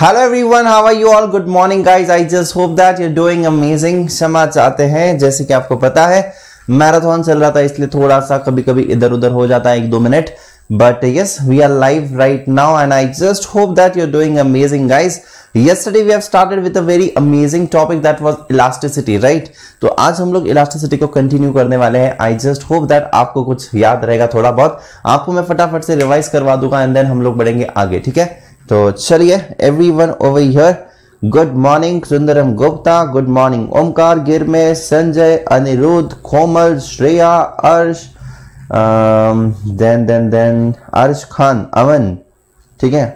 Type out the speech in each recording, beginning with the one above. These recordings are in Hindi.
Hello everyone how are you all good morning guys I just hope that you doing amazing क्षमा चाहते हैं, जैसे कि आपको पता है मैराथन चल रहा था, इसलिए थोड़ा सा कभी कभी इधर उधर हो जाता है, एक दो minute but yes we are live right now and I just hope that you doing amazing guys yesterday we have started with a very amazing topic that was elasticity, right? तो आज हम लोग elasticity को कंटिन्यू करने वाले हैं. आई जस्ट होप दैट आपको कुछ याद रहेगा थोड़ा बहुत. आपको मैं फटाफट से रिवाइज करवा दूँगा एंड देन हम लोग बढ़ेंगे आगे, ठीक है? तो चलिए everyone over here good morning Sundaram Gupta good morning Omkar Girme Sanjay Aniruddh Komal Shreya Arsh then then then अर्श खान अमन ठीक है?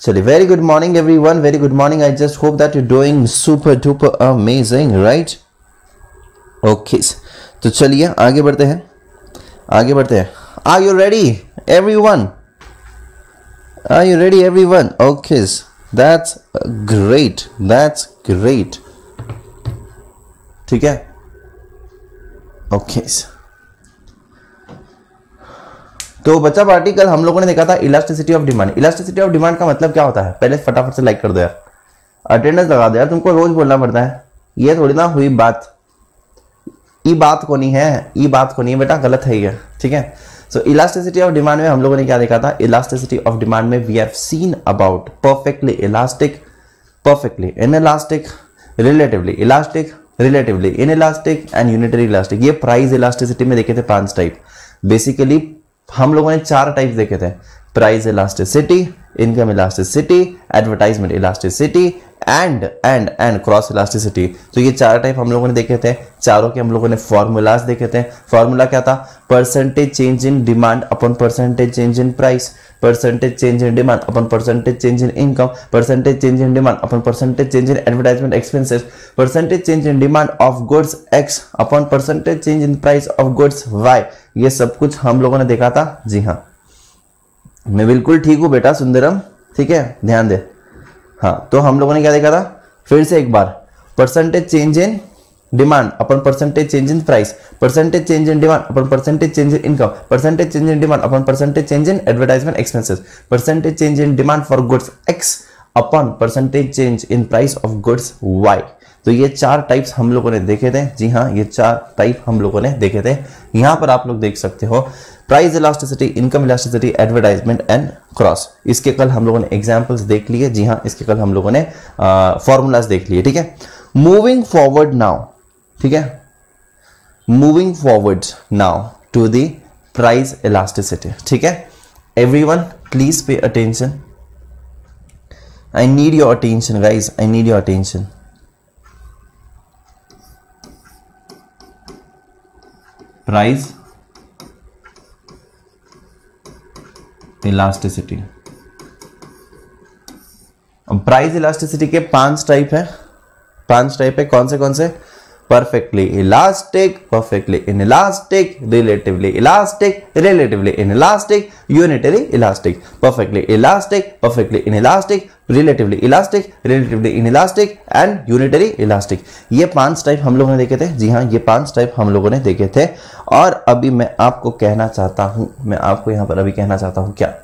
चलिए very good morning everyone very good morning I just hope that you doing super duper amazing right okay तो चलिए, आगे बढ़ते हैं, आगे बढ़ते हैं। Are you ready everyone Are you ready, everyone? Okay, that's great. That's great. ठीक है? ओके तो बच्चा पार्टी कल हम लोगों ने देखा था elasticity of demand elasticity of demand का मतलब क्या होता है? पहले फटाफट से लाइक कर दो यार। अटेंडेंस लगा दो यार तुमको रोज बोलना पड़ता है। ये थोड़ी ना हुई बात। ई बात को नहीं है ई बात को नहीं है बेटा गलत है ये ठीक है? सो इलास्टिसिटी ऑफ़ डिमांड में हम लोगों ने क्या देखा था? इलास्टिसिटी ऑफ़ डिमांड में we have seen about perfectly elastic perfectly inelastic relatively elastic relatively inelastic and unitary elastic ये प्राइस इलास्टिसिटी में देखे थे पाँच टाइप बेसिकली हम लोगों ने चार टाइप देखे थे. Price elasticity income elasticity advertisement elasticity and and and cross elasticity तो ये चार टाइप हम लोगों ने देखे थे। चारों के हम लोगों ने फॉर्मूलाज देखे थे। फॉर्मूला क्या था? Percentage change in demand upon percentage change in price percentage change in demand upon percentage change in income percentage change in demand upon percentage change in advertisement expenses percentage change in demand of goods X upon percentage change in price of goods Y ये सब कुछ हम लोगों ने देखा था। जी हाँ। मैं बिल्कुल ठीक हूँ बेटा, सुंदरम। ठीक है? ध्यान दे। हाँ तो हम लोगों ने क्या देखा था? फिर से एक बार। Percentage change in demand upon percentage change in price percentage change in demand upon percentage change in income percentage change in demand upon percentage change in advertisement expenses percentage change in demand for goods X upon percentage change in price of goods Y तो ये चार टाइप्स हम लोगों ने देखे थे। जी हाँ ये चार टाइप हम लोगों ने देखे थे। यहाँ पर आप लोग देख सकते हो price elasticity income elasticity advertisement and cross इसके कल हम लोगों ने एग्जाम्पल्स देख लिए। जी हाँ इसके कल हम लोगों ने फॉर्मूलाज देख लिए, ठीक है? मूविंग फॉरवर्ड नाउ ठीक है? Moving forward now to the price elasticity ठीक है? Everyone please pay attention I need your attention guys I need your price elasticity price elasticity के पाँच टाइप है। पाँच टाइप है। कौन से कौन से? Perfectly elastic perfectly inelastic relatively elastic relatively inelastic unitary elastic perfectly elastic perfectly inelastic relatively elastic relatively inelastic and unitary elastic ये पाँच टाइप हम लोगों ने देखे थे जी हाँ ये पाँच टाइप हम लोगों ने देखे थे और अभी मैं आपको कहना चाहता हूँ मैं आपको यहाँ पर अभी कहना चाहता हूँ क्या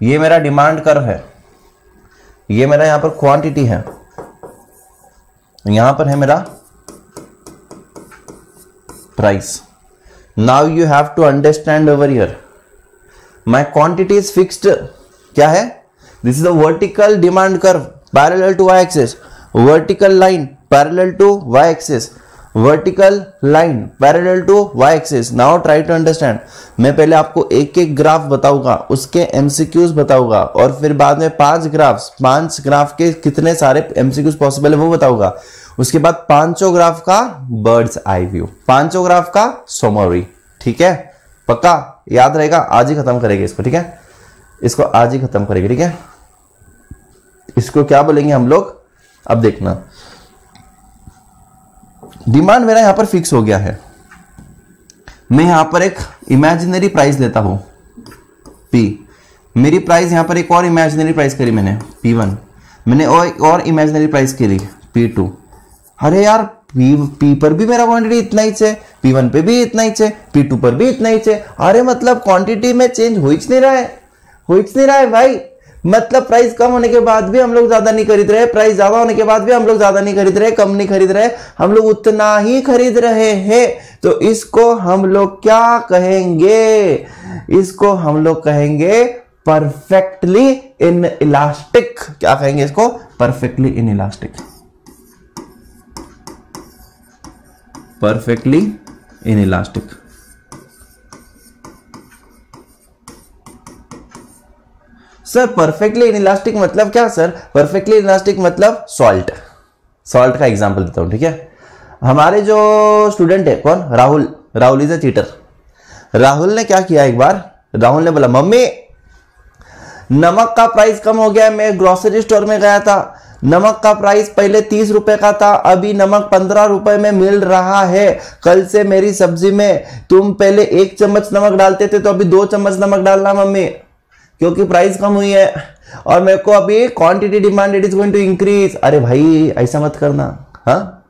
ये मेरा डिमांड कर्व है। ये मेरा यहाँ पर क्वांटिटी है। यहाँ पर है मेरा price now you have to understand over here my quantity is fixed क्या है? This is a vertical demand curve parallel to Y axis vertical line parallel to Y axis vertical line parallel to Y axis now try to understand मैं पहले आपको एक एक ग्राफ बताऊँगा, उसके एमसीक्यूज बताऊँगा, और फिर बाद में पाँच ग्राफ्स पाँच ग्राफ के कितने सारे एमसीक्यूज पॉसिबल है वो बताऊँगा। उसके बाद पाँचों ग्राफ का बर्ड्स आई व्यू पाँचों ग्राफ का सोमरी ठीक है? पक्का? याद रहेगा? आज ही खत्म करेंगे इसको, ठीक है? इसको आज ही खत्म करेंगे, ठीक है? इसको क्या बोलेंगे हम लोग? अब देखना। डिमांड मेरा यहाँ पर फिक्स हो गया है। मैं यहाँ पर एक इमेजिनरी प्राइस लेता हूँ पी मेरी प्राइस यहाँ पर एक और इमेजिनरी प्राइस करी मैंने पी वन मैंने और और इमेजिनरी प्राइस करी पी टू अरे यार पी पी पर भी मेरा क्वांटिटी इतना ही है पी वन पे भी इतना ही है पी टू पर भी इतना ही है अरे मतलब क्वांटिटी में चेंज हो ही नहीं रहा है, हो ही नहीं रहा है भाई। मतलब प्राइस कम होने के बाद भी हम लोग ज़्यादा नहीं खरीद रहे प्राइस ज़्यादा होने के बाद भी हम लोग ज़्यादा नहीं खरीद रहे, कम नहीं खरीद रहे, हम लोग उतना ही खरीद रहे हैं। तो इसको हम लोग क्या कहेंगे? इसको हम लोग कहेंगे परफेक्टली इन इलास्टिक क्या कहेंगे इसको? Perfectly inelastic perfectly inelastic sir perfectly elastic मतलब क्या सर परफेक्टली इलास्टिक मतलब सॉल्ट सॉल्ट का एग्जांपल देता हूँ, ठीक है? हमारे जो स्टूडेंट है, कौन? Rahul. Rahul is a cheater Rahul ने क्या किया एक बार? राहुल ने बोला, मम्मी, नमक का प्राइस कम हो गया मैं ग्रोसरी स्टोर में गया था। नमक का प्राइस पहले तीस रुपए का था, अभी नमक पंद्रह रुपए में मिल रहा है। कल से मेरी सब्ज़ी में तुम पहले एक चम्मच नमक डालते थे तो अभी दो चम्मच नमक डालना, मम्मी। क्योंकि प्राइस कम हुई है। और मेरे को अभी quantity demand it is going to increase अरे भाई, ऐसा मत करना। हाँ?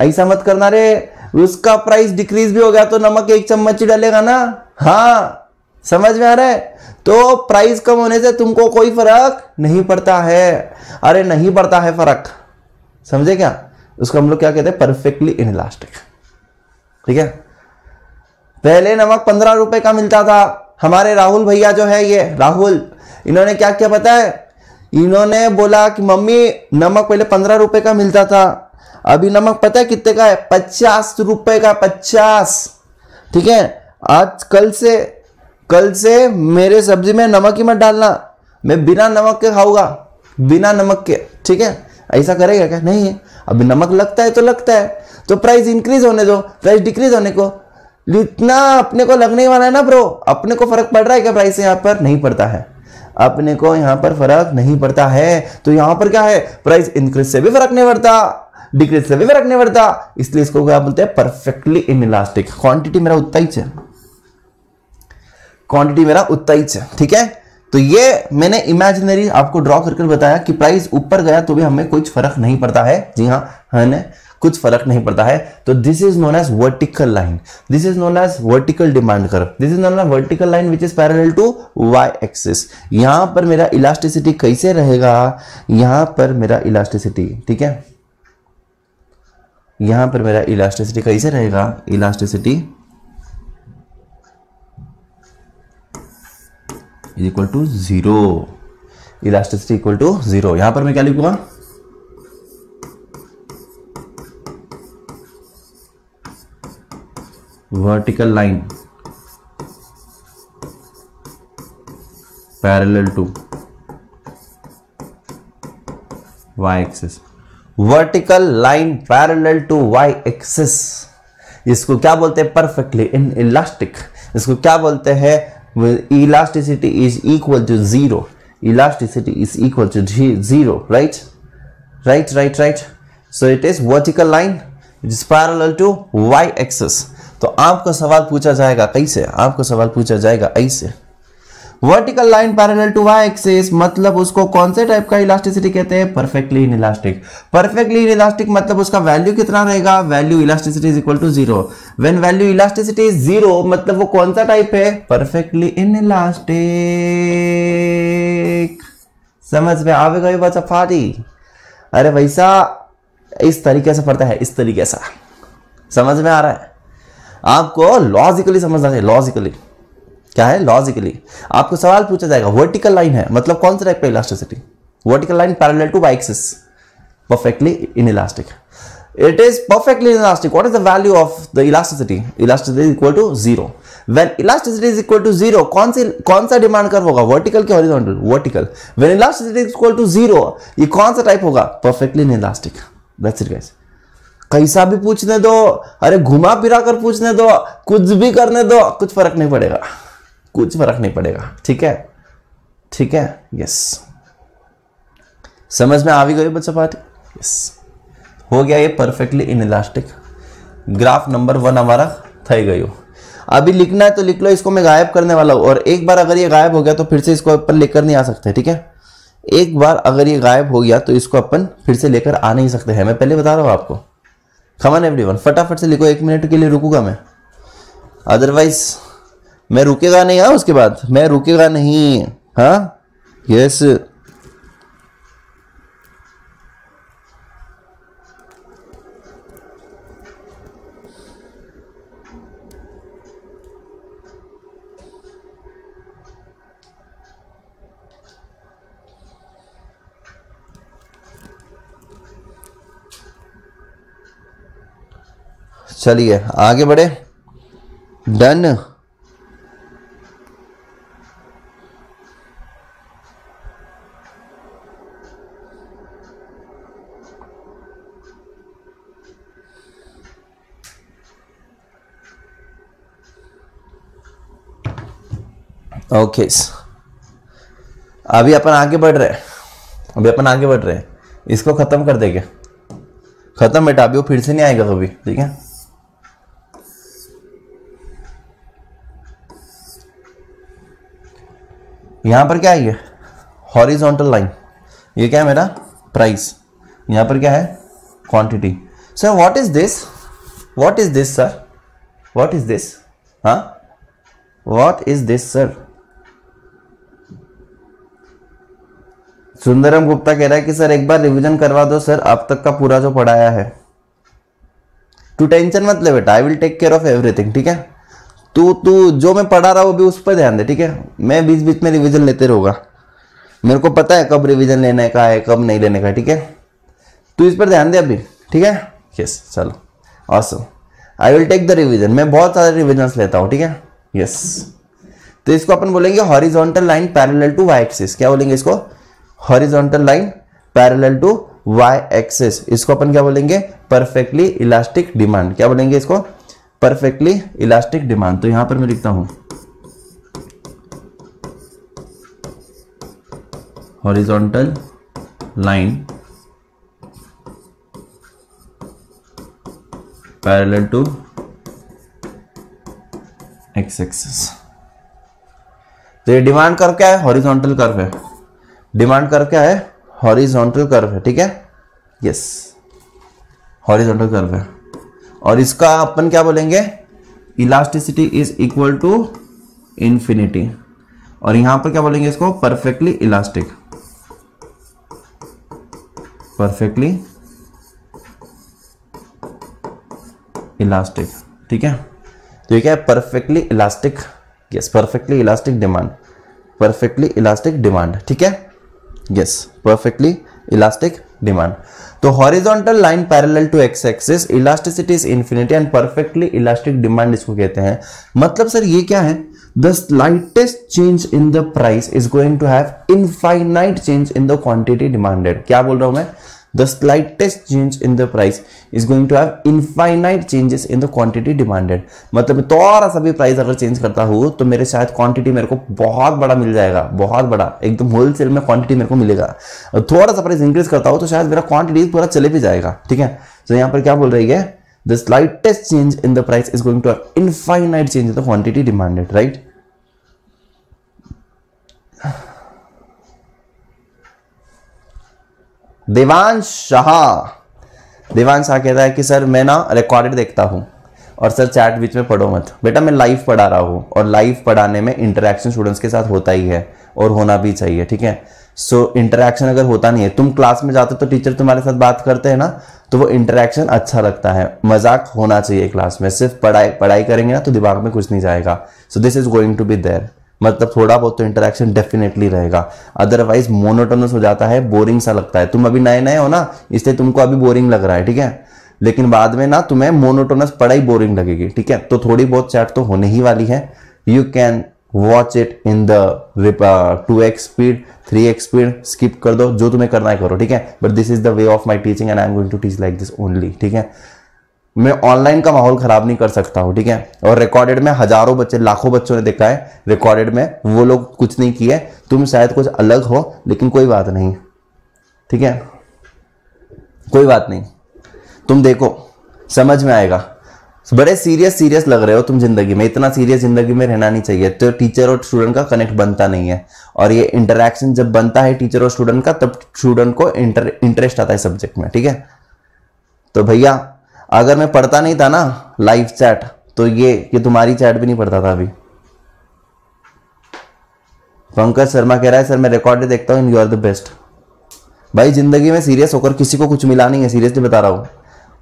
ऐसा मत करना। रे उसका प्राइस डिक्रीज भी हो गया तो नमक एक चम्मच ही डालेगा ना। हाँ समझ में आ रहा है? तो प्राइस कम होने से तुमको कोई फ़र्क नहीं पड़ता है। अरे, नहीं पड़ता है फ़र्क। समझे क्या? उसको हम लोग क्या कहते हैं? परफेक्टली इनलास्टिक ठीक है? पहले नमक पंद्रह रुपए का मिलता था। हमारे राहुल भैया जो है ये, राहुल, इन्होंने क्या क्या पता है? इन्होंने बोला कि मम्मी, नमक पहले पंद्रह रुपए का मिलता था। अभी नमक पता है कितने का है? पचास रुपए का, पचास। ठीक है? आज कल से कल से मेरे सब्ज़ी में नमक ही मत डालना। मैं बिना नमक के खाऊँगा। बिना नमक के। ठीक है? ऐसा करेगा क्या? नहीं। है अभी नमक लगता है तो लगता है। तो प्राइस इंक्रीज होने दो। प्राइस डिक्रीज होने को। इतना अपने को लगने वाला है ना ब्रो अपने को फ़र्क पड़ रहा है क्या प्राइस यहाँ पर? नहीं पड़ता है। अपने को यहाँ पर फ़र्क नहीं पड़ता है। तो यहाँ पर क्या है? प्राइस इंक्रीज से भी फ़र्क नहीं पड़ता डिक्रीज से भी फ़र्क नहीं पड़ता। इसलिए इसको क्या बोलते हैं? परफेक्टली इन इलास्टिक क्वांटिटी मेरा उतना ही है। क्वांटिटी मेरा उतना ही है, ठीक है? तो ये मैंने इमेजिनरी आपको ड्रॉ करके बताया कि प्राइस ऊपर गया तो भी हमें कुछ फ़र्क नहीं पड़ता है। जी हाँ है कुछ फ़र्क नहीं पड़ता है। तो this is known as vertical line this is known as vertical demand curve this is known as vertical line which is parallel to Y axis यहाँ पर मेरा इलास्टिसिटी कैसे रहेगा? यहाँ पर मेरा इलास्टिसिटी ठीक है? यहाँ पर मेरा इलास्टिसिटी कैसे रहेगा? Elasticity is equal to zero elasticity equal to zero यहाँ पर मैं क्या लिखूँगा? Vertical line parallel to Y axis vertical line parallel to Y axis इसको क्या बोलते हैं? परफेक्टली इन इलास्टिक इसको क्या बोलते हैं? Elasticity is equal to zero elasticity is equal to zero right right right right so it is vertical line it is parallel to Y axis तो आपको सवाल पूछा जाएगा कैसे? आपको सवाल पूछा जाएगा ऐसे। Vertical line parallel to Y axis मतलब उसको कौन से टाइप का इलास्टिसिटी कहते हैं? Perfectly inelastic perfectly inelastic मतलब उसका वैल्यू कितना रहेगा? Value elasticity is equal to zero when value elasticity is zero मतलब वो कौन सा टाइप है? परफेक्टली इन इलास्टिक समझ में आवे गए बच्चा फाटी अरे वैसा इस तरीके से पढ़ता है, इस तरीके से। समझ में आ रहा है? आपको लॉजिकली समझना चाहिए लॉजिकली क्या है? लॉजिकली आपको सवाल पूछा जाएगा वर्टिकल लाइन है मतलब कौन सा टाइप का elasticity vertical line parallel to Y axis perfectly inelastic it is perfectly elastic what is the value of the elasticity elasticity equal to zero when elasticity is equal to zero कौन सी, कौन सा डिमांड कर होगा? वर्टिकल के horizontal vertical when elasticity is equal to zero कौन सा टाइप होगा? Perfectly inelastic that's it guys कैसा भी पूछने दो, अरे घुमा फिरा कर पूछने दो, कुछ भी करने दो, कुछ फ़र्क नहीं पड़ेगा। कुछ फ़र्क नहीं पड़ेगा, ठीक है? ठीक है? यस समझ में आ भी गई बच्चा पार्टी? यस हो गया ये perfectly inelastic graph number one हमारा थी गई अभी लिखना है तो लिख लो, इसको मैं गायब करने वाला हूँ। और एक बार अगर ये गायब हो गया तो फिर से इसको अपन लेकर नहीं आ सकते, ठीक है? एक बार अगर ये गायब हो गया तो इसको अपन फिर से लेकर आ नहीं सकते हैं। मैं पहले बता रहा हूँ आपको। खमन एवरीवन फटाफट से लिखो, एक मिनट के लिए रुकूँगा मैं। अदरवाइज़ मैं रुकेगा नहीं हाँ उसके बाद? मैं रुकेगा नहीं हाँ? यस चलिए, आगे बढ़े। डन। ओके अभी अपन आगे बढ़ रहे हैं। अभी अपन आगे बढ़ रहे हैं। इसको खत्म कर देंगे। खत्म बेटा, अभी वो फिर से नहीं आएगा कभी, ठीक है? यहाँ पर क्या है ये? हॉरिजॉन्टल लाइन ये क्या है मेरा? प्राइस यहाँ पर क्या है? Quantity sir what is this what is this sir what is this हाँ what is this sir Sundaram Gupta कह रहा है कि, सर, एक बार रिवीजन करवा दो, सर। अब तक का पूरा जो पढ़ाया है। तू टेंशन मत ले बेटा। I will take care of everything ठीक है? तू तू जो मैं पढ़ा रहा हूँ अभी उस पर ध्यान दे, ठीक है? मैं बीच बीच में रिविज़न लेते रहूँगा। मेरे को पता है कब रिविज़न लेने का है, कब नहीं लेने का ठीक है? तू इस पर ध्यान दे अभी, ठीक है? यस चलो। Awesome I will take the revision मैं बहुत सारे रिविजन लेता हूँ, ठीक है? यस तो इसको अपन बोलेंगे horizontal line parallel to Y axis क्या बोलेंगे इसको? Horizontal line parallel to Y axis इसको अपन क्या बोलेंगे? परफेक्टली इलास्टिक डिमांड क्या बोलेंगे इसको? परफेक्टली इलास्टिक डिमांड तो यहाँ पर मैं लिखता हूँ। Horizontal line parallel to X axis तो ये डिमांड कर्व क्या है? हॉरिजॉन्टल कर्व है। डिमांड कर्व क्या है? हॉरिजॉन्टल कर्व है, ठीक है? यस हॉरिजॉन्टल कर्व है। और इसका अपन क्या बोलेंगे? Elasticity is equal to infinity और यहाँ पर क्या बोलेंगे इसको? परफेक्टली इलास्टिक परफेक्टली इलास्टिक ठीक है? तो ये क्या है? Perfectly elastic yes perfectly elastic demand perfectly elastic demand ठीक है? यस परफेक्टली इलास्टिक डिमांड तो horizontal line parallel to X axis elasticity is infinity and perfectly elastic demand इसको कहते हैं। मतलब सर ये क्या है? The slightest change in the price is going to have infinite change in the quantity demanded क्या बोल रहा हूँ मैं? The slightest change in the price is going to have infinite changes in the quantity demanded मतलब थोड़ा सा भी प्राइस अगर चेंज करता हूँ तो मेरे शायद क्वांटिटी मेरे को बहुत बड़ा मिल जाएगा बहुत बड़ा एकदम होलसेल में क्वांटिटी मेरे को मिलेगा थोड़ा सा प्राइस इंक्रीज करता हूँ तो शायद मेरा क्वांटिटी पूरा चले भी जाएगा ठीक है तो यहाँ पर क्या बोल रही है the slightest change in the price is going to have infinite change in the quantity demanded right Devansh Shah. Devansh Shah कहता है कि सर मैं ना रिकॉर्डेड देखता हूँ और सर चैट बीच में पढ़ो मत। बेटा मैं लाइव पढ़ा रहा हूँ और लाइव पढ़ाने में इंटरेक्शन स्टूडेंट्स के साथ होता ही है और होना भी चाहिए ठीक है? सो so, इंटरेक्शन अगर होता नहीं है तुम क्लास में जाते तो टीचर तुम्हारे साथ बात करते हैं ना तो वो इंटरेक्शन अच्छा लगता है। मज़ाक होना चाहिए क्लास में सिर्फ़ पढ़ाई पढ़ाई करेंगे ना तो दिमाग में कुछ नहीं जाएगा। So this is going to be there मतलब थोड़ा बहुत तो इंटरेक्शन डेफिनेटली रहेगा। अदरवाइज़ मोनोटोनस हो जाता है बोरिंग सा लगता है। तुम अभी नए नए हो ना, इसलिए तुमको अभी बोरिंग लग रहा है, ठीक है? लेकिन बाद में ना तुम्हें मोनोटोनस पढ़ाई बोरिंग लगेगी, ठीक है? तो थोड़ी बहुत चैट तो होने ही वाली है। You can watch it in the two X speed three X speed skip कर दो, जो तुम्हें करना है करो, ठीक है? But this is the way of my teaching and I am going to teach like this only ठीक है? मैं ऑनलाइन का माहौल खराब नहीं कर सकता हूँ, ठीक है? और रिकॉर्डेड में हज़ारों बच्चे, लाखों बच्चों ने देखा है रिकॉर्डेड में वो लोग कुछ नहीं किए, तुम शायद कुछ अलग हो, लेकिन कोई बात नहीं, ठीक है? कोई बात नहीं। तुम देखो, समझ में आएगा। बड़े सीरियस सीरियस लग रहे हो तुम ज़िंदगी में, इतना सीरियस ज़िंदगी में रहना नहीं चाहिए तो टीचर और स्टूडेंट का कनेक्ट बनता नहीं है। और ये इंटरेक्शन जब बनता है टीचर और स्टूडेंट का, तब स्टूडेंट को इंटर इंटरेस्ट आता है सब्जेक्ट में, ठीक है? तो भैया अगर मैं पढ़ता नहीं था ना लाइव चैट तो ये ये तुम्हारी चैट भी नहीं पढ़ता था अभी। पंकज शर्मा कह रहा है, सर, मैं रिकॉर्ड देखता हूँ यू आर द बेस्ट भाई, ज़िंदगी में सीरियस होकर किसी को कुछ मिला नहीं है सीरियसली बता रहा हूँ।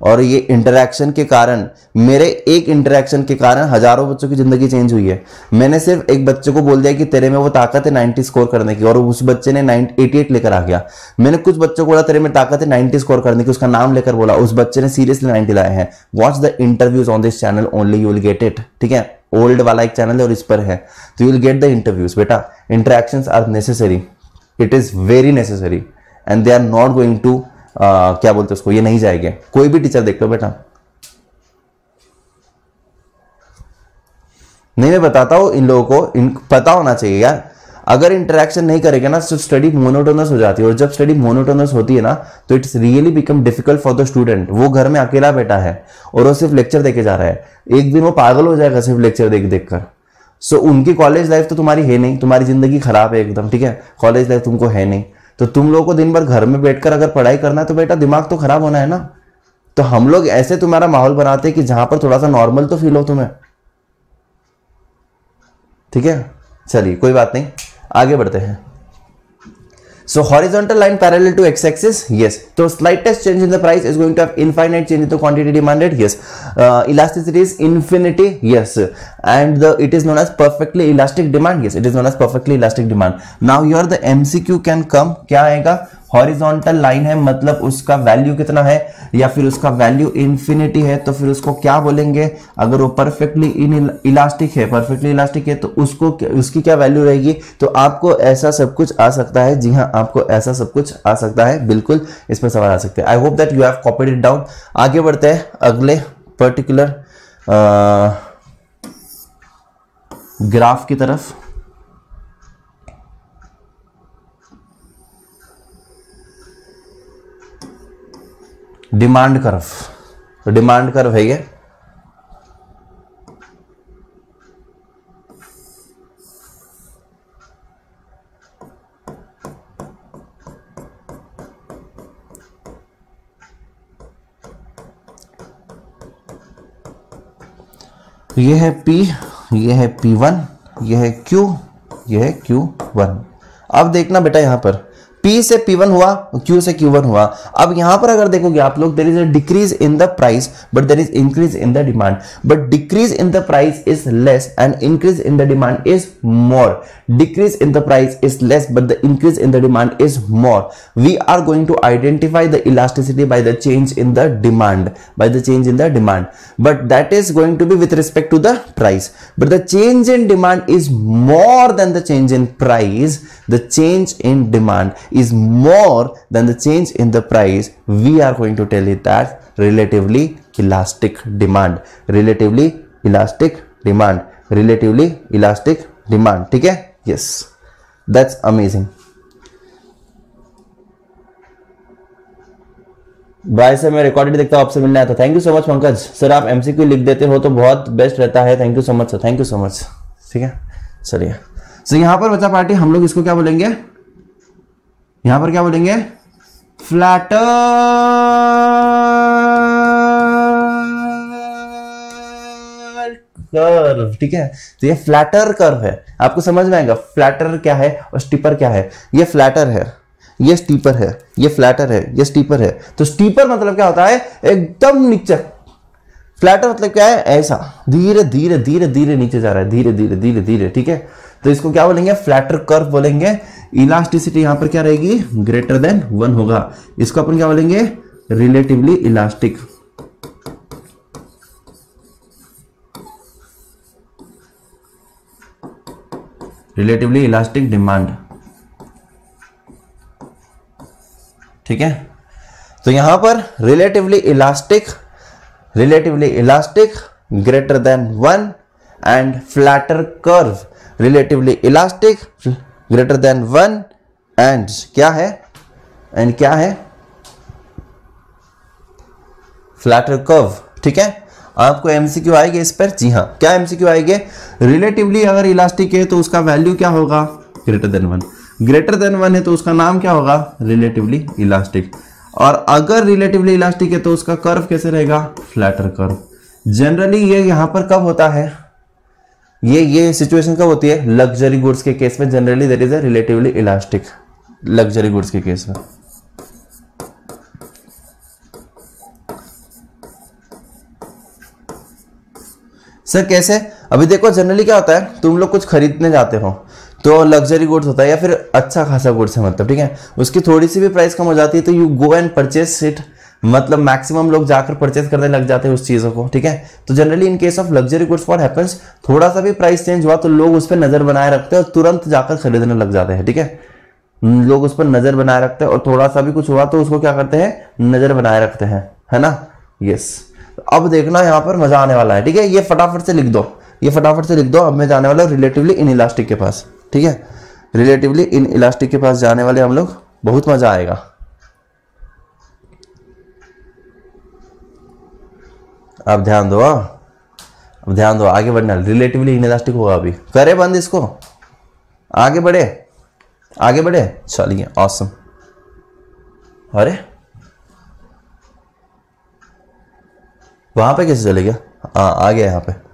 और ये इंटरेक्शन के कारण, मेरे एक इंटरेक्शन के कारण हज़ारों बच्चों की ज़िंदगी चेंज हुई है। मैंने सिर्फ़ एक बच्चे को बोल दिया कि तेरे में वो ताकत है 90 स्कोर करने की, और उस बच्चे ने 88 लेकर आ गया। मैंने कुछ बच्चों को बोला, तेरे में ताकत है 90 स्कोर करने की, उसका नाम लेकर बोला। उस बच्चे ने सीरियसली 90 लाए हैं। Watch the interviews on this channel only you will get it ठीक है? ओल्ड वाला एक चैनल है और इस पर है। तो you will get the interviews बेटा। Interaction are necessary it is very necessary and they are not going to क्या बोलते उसको? ये नहीं जाएँगे। कोई भी टीचर देख लो बेटा। नहीं मैं बताता हूँ इन लोगों को इन पता होना चाहिए यार। अगर इंटरेक्शन नहीं करेगा ना तो स्टडी मोनोटोनस हो जाती है। और जब स्टडी मोनोटोनस होती है ना तो it's really become difficult for the student वो घर में अकेला बैठा है और वो सिर्फ़ लेक्चर देखे जा रहा है। एक दिन वो पागल हो जाएगा सिर्फ़ लेक्चर देख देख कर सो so, उनकी कॉलेज लाइफ तो तुम्हारी है नहीं। तुम्हारी ज़िंदगी खराब है एकदम ठीक है? कॉलेज लाइफ तुमको है नहीं। तो तुम लोगों को दिन भर घर में बैठकर अगर पढ़ाई करना है तो बेटा दिमाग तो खराब होना है ना? तो हम लोग ऐसे तुम्हारा माहौल बनाते हैं कि जहाँ पर थोड़ा सा नॉर्मल तो फील हो तुम्हें। ठीक है? चलिए, कोई बात नहीं। आगे बढ़ते हैं। So horizontal line parallel to x-axis, yes. So slightest change in the price is going to have infinite change in the quantity demanded, yes. Uh, elasticity is infinity, yes. And the it is known as perfectly elastic demand, yes. It is known as perfectly elastic demand. Now here the MCQ can come. Kya aega? Horizontal line है मतलब उसका वैल्यू कितना है या फिर उसका वैल्यू इंफिनिटी है तो फिर उसको क्या बोलेंगे? अगर वो परफेक्टली इन इलास्टिक है, परफेक्टली इलास्टिक है तो उसको उसकी क्या वैल्यू रहेगी? तो आपको ऐसा सब कुछ आ सकता है। जी हाँ आपको ऐसा सब कुछ आ सकता है। बिल्कुल इस पर सवाल आ सकते हैं। I hope that you have copied it down आगे बढ़ते हैं, अगले पर्टिकुलर ग्राफ की तरफ़। Demand curve. डिमांड कर्व है ये ये है P ये है P1 ये है Q ये है Q1 अब देखना बेटा यहाँ पर। P से P1 हुआ, Q से Q1 हुआ। अब यहाँ पर अगर देखोगे आप लोग there is a decrease in the price but there is increase in the demand but decrease in the price is less and increase in the demand is more decrease in the price is less but the increase in the demand is more we are going to identify the elasticity by the change in the demand by the change in the demand but that is going to be with respect to the price but the change in demand is more than the change in price the change in demand is more than the change in the price, we are going to tell it that relatively elastic demand. Relatively elastic demand. Relatively elastic demand. ठीक है? Yes. That's amazing. Bye sir मैं रिकॉर्डेड देखता हूँ आपसे मिलना है तो thank you so much Pankaj sir आप एमसीक्यू लिख देते हो तो बहुत बेस्ट रहता है thank you so much sir thank you so much ठीक है चलिए सो so, यहाँ पर बच्चा पार्टी हम लोग इसको क्या बोलेंगे यहाँ पर क्या बोलेंगे? फ्लैटर कर्व ठीक है? तो ये फ्लैटर कर्व है। आपको समझ में आएगा फ्लैटर क्या है और स्टीपर क्या है? ये फ्लैटर है, ये स्टीपर है, ये फ्लैटर है, ये स्टीपर है। तो स्टीपर मतलब क्या होता है? एकदम नीचे। फ्लैटर मतलब क्या है? ऐसा। धीरे धीरे धीरे धीरे नीचे जा रहा है। धीरे धीरे धीरे धीरे, ठीक है? तो इसको क्या बोलेंगे? फ्लैटर कर्व बोलेंगे। इलास्टिसिटी यहाँ पर क्या रहेगी? ग्रेटर देन वन होगा। इसको अपन क्या बोलेंगे? Relatively elastic relatively elastic demand ठीक है? तो यहाँ पर relatively elastic relatively elastic greater than one and flatter curve relatively elastic greater than one and क्या है? एंड क्या है? फ्लैटर कर्व, ठीक है? आपको एमसीक्यू आएगी इस पर? जी हाँ। क्या एमसीक्यू आएगी? रिलेटिवली अगर इलास्टिक है तो उसका वैल्यू क्या होगा? Greater than one. Greater than one है तो उसका नाम क्या होगा? Relatively elastic. और अगर रिलेटिवली इलास्टिक है तो उसका कर्व कैसे रहेगा? Flatter curve. जनरली ये यहाँ पर कब होता है? ये ये सिचुएशन कब होती है? लग्जरी गुड्स के केस में generally that is a relatively elastic luxury goods के केस में। सर कैसे? अभी देखो जनरली क्या होता है? तुम लोग कुछ खरीदने जाते हो तो लग्जरी गुड्स होता है या फिर अच्छा खासा गुड्स है मतलब ठीक है? उसकी थोड़ी सी भी प्राइस कम हो जाती है तो you go and purchase it मतलब मैक्सिमम लोग जाकर परचेस करने लग जाते हैं उस चीज़ों को, ठीक है? तो generally in case of luxury goods for happens थोड़ा सा भी प्राइस चेंज हुआ तो लोग उस पर नज़र बनाए रखते हैं और तुरंत जाकर खरीदने लग जाते हैं, ठीक है? लोग उस पर नज़र बनाए रखते हैं और थोड़ा सा भी कुछ हुआ तो उसको क्या करते हैं? नज़र बनाए रखते हैं, है ना? यस अब देखना यहाँ पर मज़ा आने वाला है, ठीक है? ये फटाफट से लिख दो, ये फटाफट से लिख दो, अब मैं जाने वाला हूँ रिलेटिवली इन इलास्टिक के पास, ठीक है? रिलेटिवली इन इलास्टिक के पास जाने वाले हम लोग, बहुत मज़ा आएगा। अब ध्यान दो अब ध्यान दो, आगे बढ़ना रिलेटिवली इनलास्टिक होगा अभी। करे बंद इसको। आगे बढ़े। आगे बढ़े। चलिए ऑसम अरे। वहाँ पे कैसे चले गया? हाँ आ गया यहाँ पे।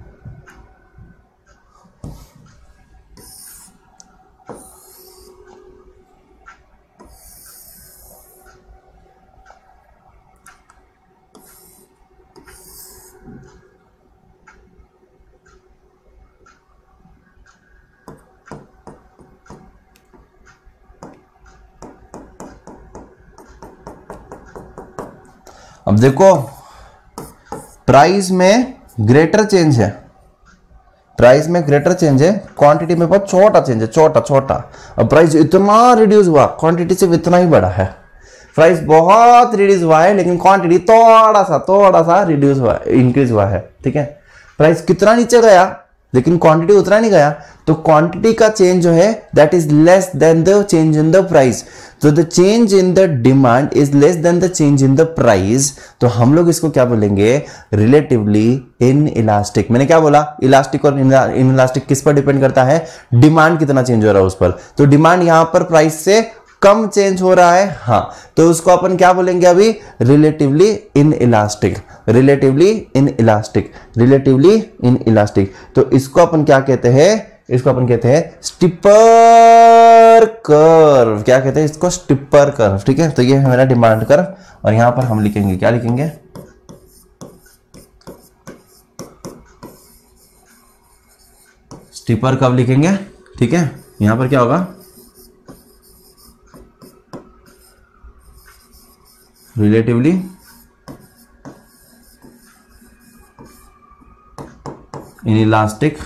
देखो प्राइस में ग्रेटर चेंज है। प्राइस में ग्रेटर चेंज है क्वांटिटी में बहुत छोटा चेंज है, छोटा छोटा। अब प्राइस इतना रिड्यूस हुआ क्वांटिटी से इतना ही बड़ा है। प्राइस बहुत रिड्यूस हुआ है, लेकिन क्वांटिटी थोड़ा सा थोड़ा सा रिड्यूस हुआ इंक्रीज हुआ है, ठीक है? प्राइस कितना नीचे गया? लेकिन क्वांटिटी उतना नहीं गया। तो क्वांटिटी का चेंज जो है that is less than the change in the price तो the change in the demand is less than the change in the price तो हम लोग इसको क्या बोलेंगे? रिलेटिवली इन इलास्टिक मैंने क्या बोला? इलास्टिक और इन इलास्टिक किस पर डिपेंड करता है? डिमांड कितना चेंज हो रहा है उस पर। तो डिमांड यहाँ पर प्राइस से कम चेंज हो रहा है हाँ तो उसको अपन क्या बोलेंगे अभी? Relatively inelastic relatively inelastic relatively inelastic तो इसको अपन क्या कहते हैं? इसको अपन कहते हैं स्टिपर कर्व। क्या कहते हैं इसको? स्टिपर कर्व, ठीक है? तो ये है मेरा डिमांड कर्व, और यहाँ पर हम लिखेंगे। क्या लिखेंगे? स्टिपर कर्व लिखेंगे, ठीक है? यहाँ पर क्या होगा? Relatively. Inelastic.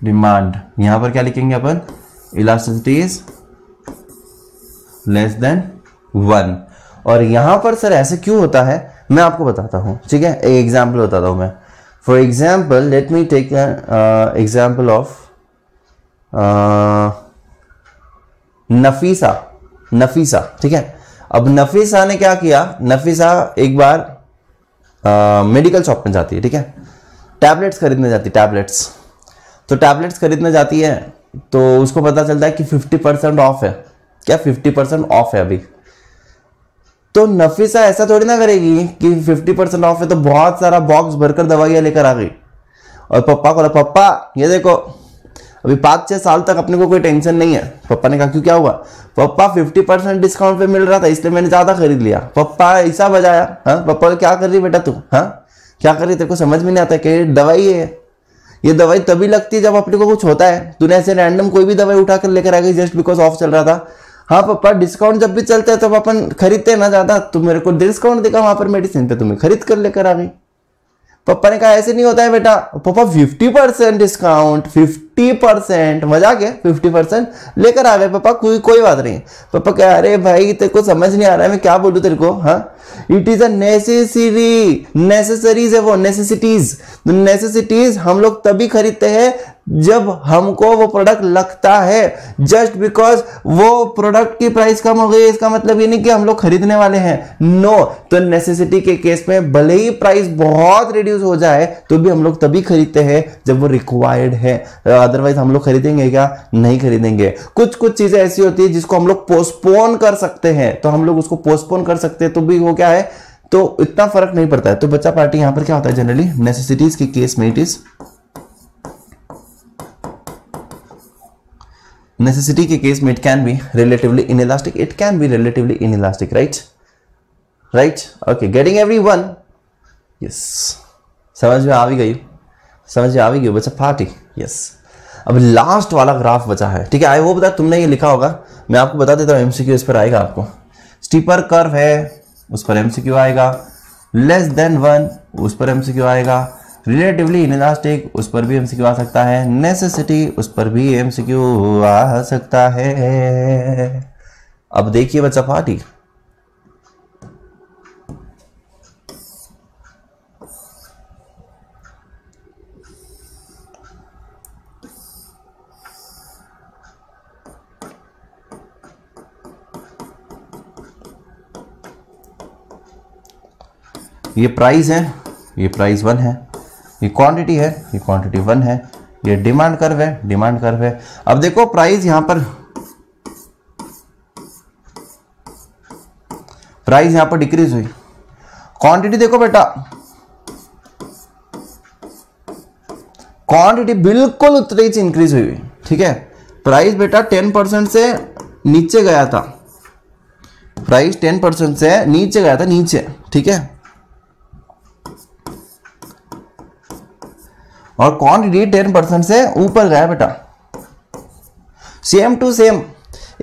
डिमांड यहाँ पर क्या लिखेंगे अपन? Elasticity is less than one और यहाँ पर सर ऐसे क्यों होता है? मैं आपको बताता हूँ, ठीक है? एक एग्ज़ाम्पल बताता हूँ मैं। For example let me take example of Nafisa Nafisa, ठीक है? अब नफीसा ने क्या किया? नफीसा एक बार मेडिकल शॉप में जाती है, ठीक है? टैबलेट्स खरीदने जाती है टैबलेट्स तो टैबलेट्स खरीदने जाती है तो उसको पता चलता है कि 50 परसेंट ऑफ़ है। क्या 50 परसेंट ऑफ़ है अभी? तो नफीसा ऐसा थोड़ी ना करेगी कि 50 परसेंट ऑफ़ है तो बहुत सारा बॉक्स भरकर दवाइयाँ लेकर आ गई। और पप्पा को पप्पा, ये देखो अभी पाँच छह साल तक अपने को कोई टेंशन नहीं है। पप्पा ने कहा, क्यों, क्या हुआ? पप्पा फिफ्टी परसेंट डिस्काउंट पे मिल रहा था, इसलिए मैंने ज़्यादा खरीद लिया। पप्पा ऐसा बजाया हाँ पप्पा, क्या कर रही बेटा तू? हाँ क्या कर रही तेरे को समझ में नहीं आता कि दवाई है। ये दवाई तभी लगती है जब अपने को कुछ होता है। तूने ऐसे रैंडम कोई भी दवाई उठा कर लेकर आ गई जस्ट बिकॉज़ ऑफ़ चल रहा था। हाँ पापा डिस्काउंट जब भी चलता है तो अपन खरीदते ना ज़्यादा। तू मेरे को डिस्काउंट देखा वहाँ पर मेडिसिन पे, तुम्हें खरीद कर लेकर आ गई। पप्पा ने कहा, ऐसे नहीं होता है बेटा। पापा fifty percent discount fifty percent मज़ाक है फिफ्टी परसेंट। लेकर आ गए पापा कोई कोई बात नहीं। पापा कह अरे भाई तेरे को समझ नहीं आ रहा है मैं क्या बोलू तेरे को हाँ? It is a necessary necessaries है वो नेसेसिटीज नेसेसिटीज हम लोग तभी खरीदते हैं जब हमको वो प्रोडक्ट लगता है। जस्ट बिकॉज़ वो प्रोडक्ट की प्राइस कम हो गई इसका मतलब ये नहीं कि हम लोग खरीदने वाले हैं। नो no, तो नेसेसिटी के केस में भले ही प्राइस बहुत रिड्यूस हो जाए तो भी हम लोग तभी खरीदते हैं जब वो रिक्वायर्ड है। अदरवाइज़ हम लोग खरीदेंगे क्या? नहीं खरीदेंगे। कुछ कुछ चीज़ें ऐसी होती है जिसको हम लोग पोस्टपोन कर सकते हैं। तो हम लोग उसको पोस्टपोन कर सकते हैं तो भी वो क्या है? तो इतना फ़र्क नहीं पड़ता है। तो बच्चा पार्टी यहाँ पर क्या होता है जनरली नेसेसिटीज के केस में इट इज़ necessity के केस में it can be relatively inelastic. It can be relatively inelastic, right? Right? Okay, getting everyone. Yes. समझ में आ भी गई? समझ में आ भी गई? बच्चा पार्टी? Yes. अब लास्ट वाला ग्राफ बचा है। ठीक है आई होप दैट तुमने ये लिखा होगा। मैं आपको बता देता हूँ एमसीक्यू इस पर आएगा आपको। स्टीपर कर्व है, उस पर एमसीक्यू आएगा। लेस देन वन उस पर एमसीक्यू आएगा। रिलेटिवली इनलास्टिक उस पर भी एमसीक्यू आ सकता है। नेसेसिटी उस पर भी एमसीक्यू आ सकता है। अब देखिए बच्चा पार्टी। ये प्राइस है, ये प्राइस वन है, ये क्वांटिटी है, ये क्वांटिटी वन है, ये डिमांड कर्व है डिमांड कर्व है। अब देखो प्राइस यहाँ पर प्राइस यहाँ पर डिक्रीज हुई। क्वांटिटी देखो बेटा क्वांटिटी बिल्कुल उतनी ही इंक्रीज हुई हुई ठीक है? प्राइस बेटा टेन परसेंट से नीचे गया था। प्राइस टेन परसेंट से नीचे गया था, नीचे, ठीक है? और क्वांटिटी टेन परसेंट से ऊपर गया बेटा? सेम टू सेम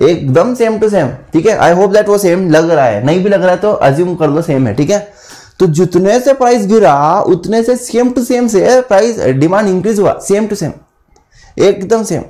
एकदम सेम टू सेम ठीक है? आई होप दैट वो सेम लग रहा है। नहीं भी लग रहा है तो अज्यूम कर लो सेम है। ठीक है? तो जितने से प्राइस गिरा, उतने से सेम टू सेम से प्राइस डिमांड इंक्रीज हुआ। सेम टू सेम एकदम सेम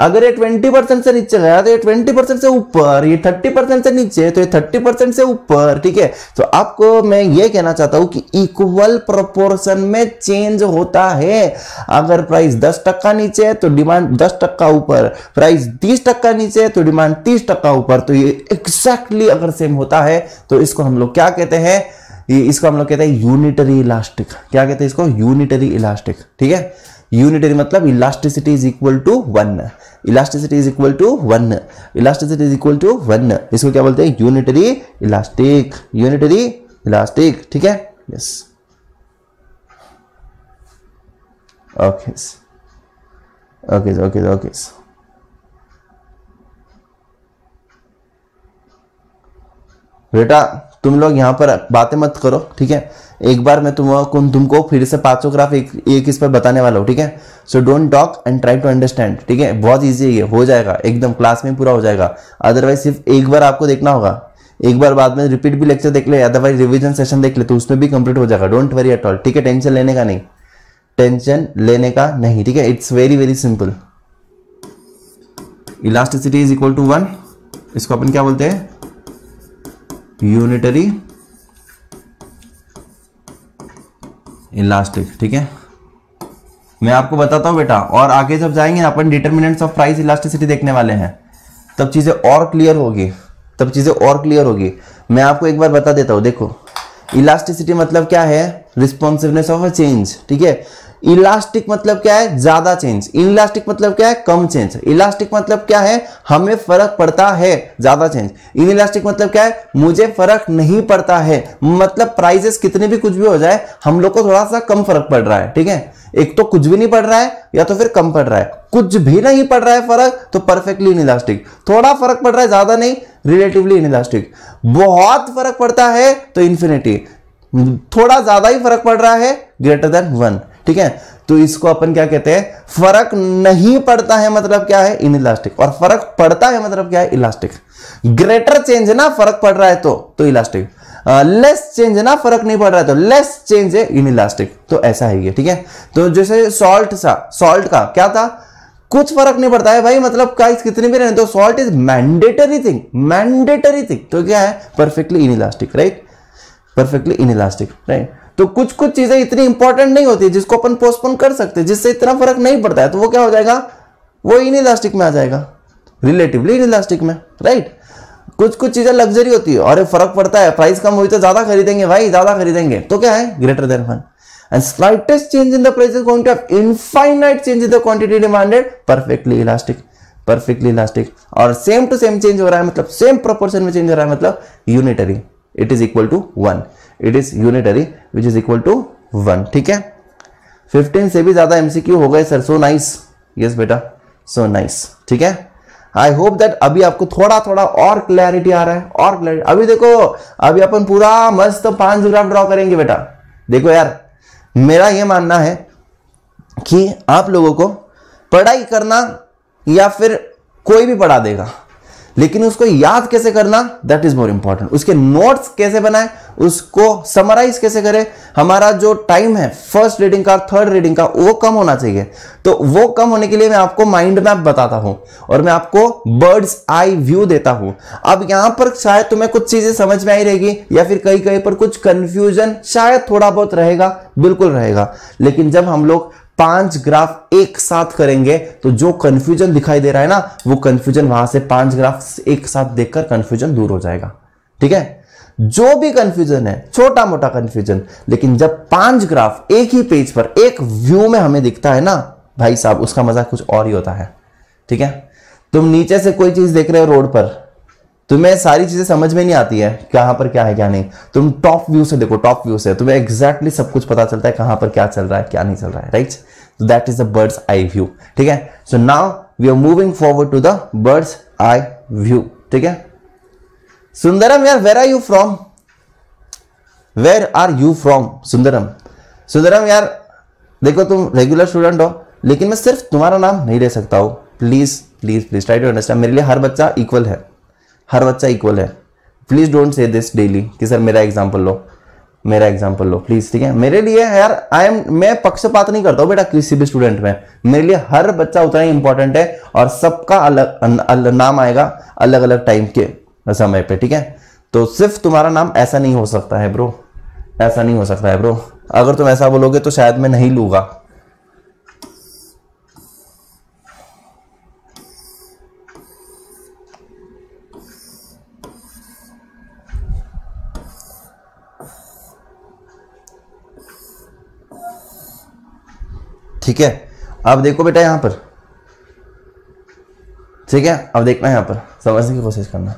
अगर ये ट्वेंटी परसेंट से नीचे गया तो ये ट्वेंटी परसेंट से ऊपर, ये थर्टी परसेंट से नीचे तो ये थर्टी परसेंट से ऊपर, ठीक है? तो आपको मैं ये कहना चाहता हूँ कि इक्वल प्रोपोर्शन में चेंज होता है। अगर प्राइस दस टक्का नीचे है तो डिमांड दस टक्का ऊपर। प्राइस तीस टक्का नीचे है तो डिमांड तीस टक्का ऊपर। तो ये एग्जैक्टली अगर सेम होता है तो इसको हम लोग क्या कहते हैं? इसको हम लोग कहते हैं यूनिटरी इलास्टिक क्या कहते हैं इसको? यूनिटरी इलास्टिक ठीक है? यूनिटरी मतलब elasticity is equal to one elasticity is equal to one elasticity is equal to one इसको क्या बोलते हैं? यूनिटरी इलास्टिक यूनिटरी इलास्टिक ठीक है? Yes okay okay okay okay बेटा, तुम लोग यहाँ पर बातें मत करो, ठीक है? एक बार मैं तुम तुमको फिर से पाँचों ग्राफ एक, एक इस पर बताने वाला हूँ ठीक है? So don't talk and try to understand ठीक है? बहुत ईजी है ये हो जाएगा एकदम क्लास में पूरा हो जाएगा। अदरवाइज़ सिर्फ़ एक बार आपको देखना होगा। एक बार बाद में रिपीट भी लेक्चर देख ले अदरवाइज़ रिविजन सेशन देख ले तो उसमें भी कंप्लीट हो जाएगा डोंट वरी एट ऑल ठीक है? टेंशन लेने का नहीं। टेंशन लेने का नहीं ठीक है? It's very very simple elasticity is equal to one इसको अपन क्या बोलते हैं? यूनिटरी इलास्टिक, ठीक है? मैं आपको बताता हूँ बेटा, और आगे जब जाएँगे, अपन डिटर्मिनेंट्स ऑफ़ प्राइस इलास्टिसिटी देखने वाले हैं। तब चीज़ें और क्लियर होगी, तब चीज़ें और क्लियर होगी। मैं आपको एक बार बता देता हूँ, देखो। इलास्टिसिटी मतलब क्या है? रिस्पॉन्सिवनेस ऑफ़ अ चेंज ठीक है? इलास्टिक मतलब क्या है? ज़्यादा चेंज इलास्टिक मतलब क्या है? कम चेंज इलास्टिक मतलब क्या है? हमें फ़र्क पड़ता है, ज़्यादा चेंज इन इलास्टिक मतलब क्या है? मुझे फ़र्क नहीं पड़ता है. मतलब प्राइजेस कितने भी कुछ भी हो जाए, हम लोग को थोड़ा सा कम फ़र्क पड़ रहा है, ठीक है? एक तो कुछ भी नहीं पड़ रहा है, या तो फिर कम पड़ रहा है. कुछ भी नहीं पड़ रहा है फ़र्क तो परफेक्टली इन इलास्टिक थोड़ा फ़र्क पड़ रहा है, ज़्यादा नहीं रिलेटिवली इलास्टिक बहुत फ़र्क पड़ता है तो इंफिनिटी थोड़ा ज़्यादा ही फ़र्क पड़ रहा है ग्रेटर देन वन ठीक है? तो इसको अपन क्या कहते हैं? फ़र्क नहीं पड़ता है मतलब क्या है? इन इलास्टिक और फ़र्क पड़ता है मतलब क्या है? इलास्टिक ग्रेटर चेंज ना फ़र्क पड़ रहा है तो तो इलास्टिक लेस चेंज ना फ़र्क नहीं पड़ रहा है तो लेस चेंज है इन इलास्टिक तो ऐसा है ये, ठीक है? तो जैसे सॉल्ट सा सॉल्ट का, क्या था? कुछ फ़र्क नहीं पड़ता है भाई मतलब कितने भी रहने तो salt is mandatory thing mandatory thing तो क्या है? Perfectly inelastic right perfectly inelastic right तो कुछ कुछ चीज़ें इतनी इंपॉर्टेंट नहीं होती जिसको अपन पोस्टपोन कर सकते, जिससे इतना फ़र्क नहीं पड़ता है तो वो क्या हो जाएगा? वो इन इलास्टिक में आ जाएगा। रिलेटिवली इन इलास्टिक में राइट कुछ कुछ चीज़ें लग्जरी होती है। और फ़र्क पड़ता है। प्राइस कम हुई तो ज़्यादा खरीदेंगे भाई, ज़्यादा खरीदेंगे। तो क्या है? Greater than one and slightest change in the price is going to have infinite change in the quantity demanded. Perfectly elastic. Perfectly elastic. और सेम टू सेम चेंज हो रहा है मतलब सेम प्रोपोर्शन में चेंज हो रहा है मतलब unitary it is equal to one it is unitary which is equal to one, ठीक है? 15 से भी ज़्यादा एमसीक्यू हो गए, सर सो नाइस यस बेटा सो नाइस ठीक है? आई होप दैट अभी आपको थोड़ा थोड़ा और क्लैरिटी आ रहा है, और क्लैरिटी अभी देखो, अभी अपन पूरा मस्त पाँच ग्राफ ड्रॉ करेंगे बेटा। देखो यार, मेरा यह मानना है कि आप लोगों को पढ़ाई करना या फिर कोई भी पढ़ा देगा लेकिन उसको याद कैसे करना? दैट इज़ मोर इंपॉर्टेंट उसके नोट्स कैसे बनाए? उसको समराइज कैसे करें? हमारा जो टाइम है फ़र्स्ट रीडिंग का थर्ड रीडिंग का, वो कम होना चाहिए। तो वो कम होने के लिए मैं आपको माइंड मैप बताता हूँ और मैं आपको बर्ड्स आई व्यू देता हूँ। अब यहाँ पर शायद तुम्हें कुछ चीज़ें समझ में आई रहेगी या फिर कहीं कहीं पर कुछ कंफ्यूजन शायद थोड़ा बहुत रहेगा, बिल्कुल रहेगा। लेकिन जब हम लोग पाँच ग्राफ एक साथ करेंगे तो जो कंफ्यूजन दिखाई दे रहा है ना, वो कंफ्यूजन वहाँ से पाँच ग्राफ एक साथ देखकर कंफ्यूजन दूर हो जाएगा। ठीक है? जो भी कंफ्यूजन है छोटा मोटा कंफ्यूजन लेकिन जब पाँच ग्राफ एक ही पेज पर, एक व्यू में हमें दिखता है ना, भाई साहब, उसका मज़ा कुछ और ही होता है। ठीक है? तुम नीचे से कोई चीज़ देख रहे हो रोड पर तुम्हें सारी चीज़ें समझ में नहीं आती है कहाँ पर क्या है, क्या नहीं। तुम टॉप व्यू से देखो टॉप व्यू से। तुम्हें एग्जैक्टली सब कुछ पता चलता है कहाँ पर क्या चल रहा है, क्या नहीं चल रहा है राइट तो that is the bird's eye view ठीक है? So now we are moving forward to the bird's eye view ठीक है? सुंदरम, यार where are you from where are you from Sundaram? Sundaram, यार, देखो तुम रेगुलर स्टूडेंट हो, लेकिन मैं सिर्फ़ तुम्हारा नाम नहीं ले सकता हूँ। Please please please try to understand मेरे लिए हर बच्चा इक्वल है। हर बच्चा इक्वल है। Please don't say this daily कि सर मेरा एग्ज़ाम्पल लो मेरा एग्ज़ाम्पल लो प्लीज़ ठीक है? मेरे लिए यार आई एम मैं पक्षपात नहीं करता हूँ बेटा किसी भी स्टूडेंट में। मेरे लिए हर बच्चा उतना ही इंपॉर्टेंट है और सबका अलग अल, नाम आएगा अलग अलग टाइम के समय पे ठीक है? तो सिर्फ़ तुम्हारा नाम ऐसा नहीं हो सकता है ब्रो ऐसा नहीं हो सकता है ब्रो अगर तुम ऐसा बोलोगे तो शायद मैं नहीं लूँगा। ठीक है? अब देखो बेटा यहाँ पर। ठीक है? अब देखना यहाँ पर। समझने की कोशिश करना।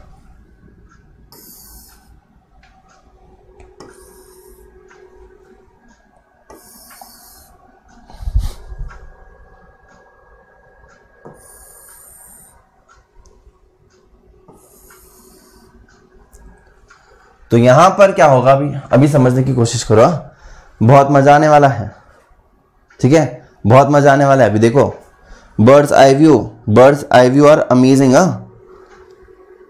तो यहाँ पर क्या होगा अभी? अभी समझने की कोशिश करो बहुत मज़ा आने वाला है। ठीक है? बहुत मज़ा आने वाला है। अभी देखो bird's eye view bird's eye view are amazing हाँ।